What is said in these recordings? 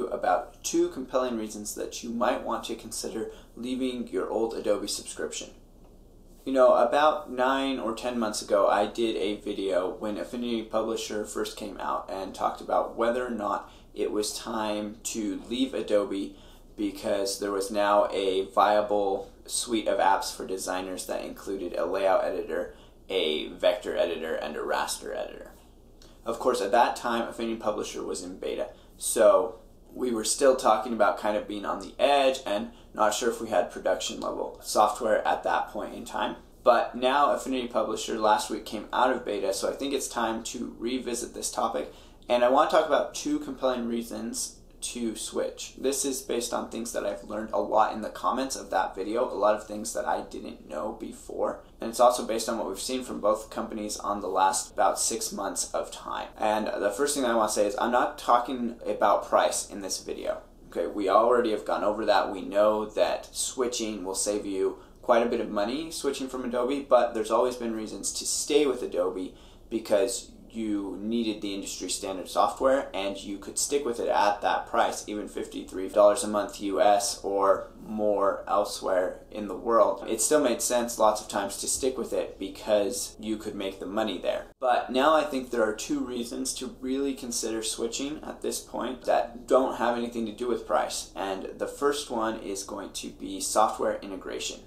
you about two compelling reasons that you might want to consider leaving your old Adobe subscription. You know, about nine or ten months ago, I did a video when Affinity Publisher first came out and talked about whether or not it was time to leave Adobe because there was now a viable suite of apps for designers that included a layout editor, a vector editor, and a raster editor. Of course, at that time, Affinity Publisher was in beta, so we were still talking about kind of being on the edge and not sure if we had production level software at that point in time. But now Affinity Publisher last week came out of beta, so I think it's time to revisit this topic. And I want to talk about two compelling reasons to switch. This is based on things that I've learned a lot in the comments of that video, a lot of things that I didn't know before. And it's also based on what we've seen from both companies on the last about six months of time. And the first thing I want to say is I'm not talking about price in this video. Okay, we already have gone over that. We know that switching will save you quite a bit of money switching from Adobe, but there's always been reasons to stay with Adobe because you needed the industry standard software and you could stick with it at that price, even $53 a month US or more elsewhere in the world. It still made sense lots of times to stick with it because you could make the money there. But now I think there are two reasons to really consider switching at this point that don't have anything to do with price. And the first one is going to be software integration.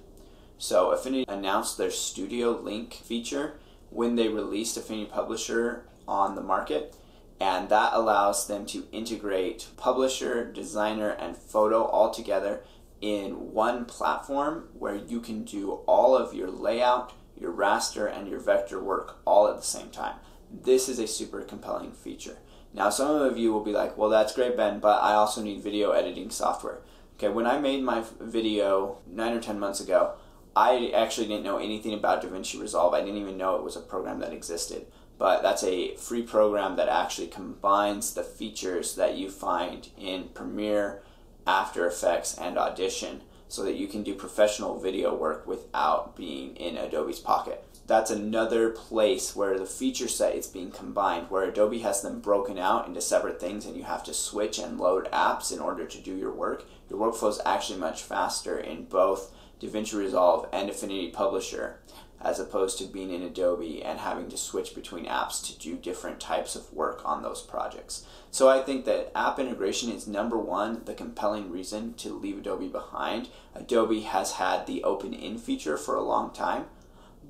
So Affinity announced their Studio Link feature when they released Affinity Publisher on the market, and that allows them to integrate publisher, designer, and photo all together in one platform where you can do all of your layout, your raster, and your vector work all at the same time. This is a super compelling feature. Now, some of you will be like, well, that's great, Ben, but I also need video editing software. Okay, when I made my video nine or ten months ago, I actually didn't know anything about DaVinci Resolve. I didn't even know it was a program that existed. But that's a free program that actually combines the features that you find in Premiere, After Effects, and Audition so that you can do professional video work without being in Adobe's pocket. That's another place where the feature set is being combined, where Adobe has them broken out into separate things and you have to switch and load apps in order to do your work. Your workflow is actually much faster in both DaVinci Resolve and Affinity Publisher as opposed to being in Adobe and having to switch between apps to do different types of work on those projects. So I think that app integration is number one, the compelling reason to leave Adobe behind. Adobe has had the open in feature for a long time,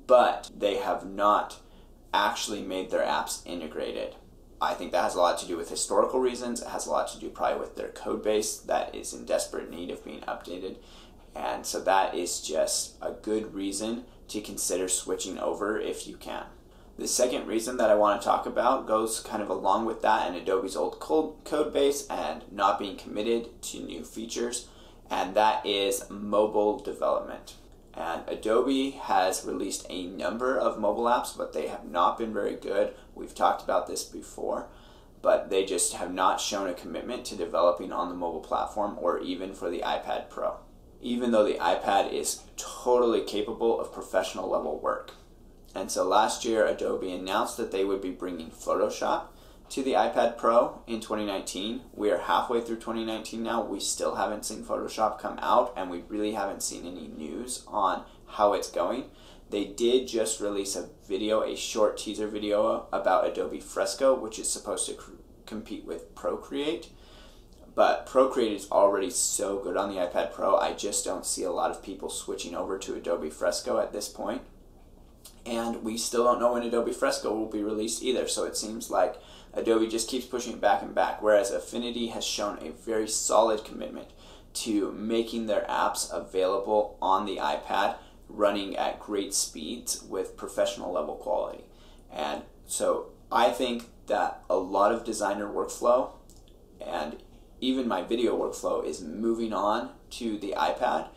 but they have not actually made their apps integrated. I think that has a lot to do with historical reasons. It has a lot to do probably with their code base that is in desperate need of being updated. And so that is just a good reason to consider switching over if you can. The second reason that I want to talk about goes kind of along with that and Adobe's old code base and not being committed to new features, and that is mobile development. And Adobe has released a number of mobile apps, but they have not been very good. We've talked about this before, but they just have not shown a commitment to developing on the mobile platform or even for the iPad Pro even though the iPad is totally capable of professional level work. And so last year, Adobe announced that they would be bringing Photoshop to the iPad Pro in 2019. We are halfway through 2019 now. We still haven't seen Photoshop come out, and we really haven't seen any news on how it's going. They did just release a video, a short teaser video about Adobe Fresco, which is supposed to compete with Procreate. But Procreate is already so good on the iPad Pro, I just don't see a lot of people switching over to Adobe Fresco at this point. And we still don't know when Adobe Fresco will be released either, so it seems like Adobe just keeps pushing it back and back, whereas Affinity has shown a very solid commitment to making their apps available on the iPad, running at great speeds with professional level quality. And so I think that a lot of designer workflow and even my video workflow is moving on to the iPad.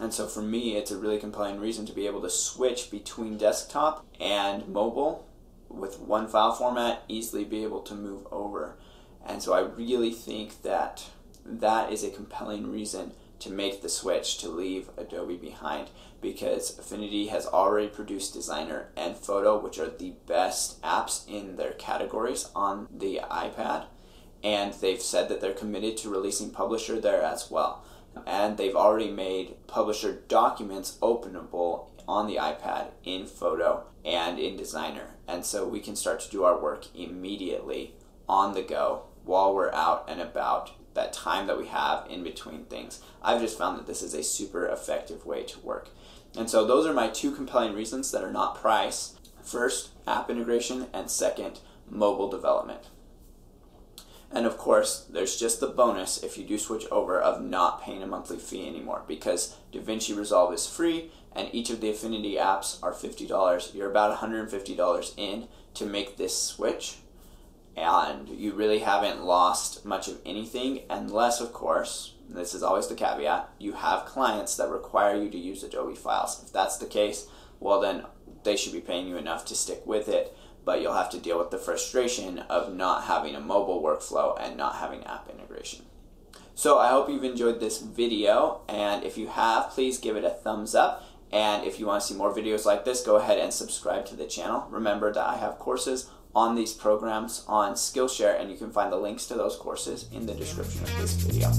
And so for me, it's a really compelling reason to be able to switch between desktop and mobile with one file format, easily be able to move over. And so I really think that that is a compelling reason to make the switch to leave Adobe behind because Affinity has already produced Designer and Photo, which are the best apps in their categories on the iPad and they've said that they're committed to releasing Publisher there as well. And they've already made Publisher documents openable on the iPad in Photo and in Designer. And so we can start to do our work immediately on the go while we're out and about that time that we have in between things. I've just found that this is a super effective way to work. And so those are my two compelling reasons that are not price. First, app integration, and second, mobile development. And of course, there's just the bonus if you do switch over of not paying a monthly fee anymore because DaVinci Resolve is free and each of the Affinity apps are $50. You're about $150 in to make this switch and you really haven't lost much of anything unless, of course, this is always the caveat, you have clients that require you to use Adobe files. If that's the case, well, then they should be paying you enough to stick with it, but you'll have to deal with the frustration of not having a mobile workflow and not having app integration. So I hope you've enjoyed this video, and if you have, please give it a thumbs up. And if you want to see more videos like this, go ahead and subscribe to the channel. Remember that I have courses on these programs on Skillshare, and you can find the links to those courses in the description of this video.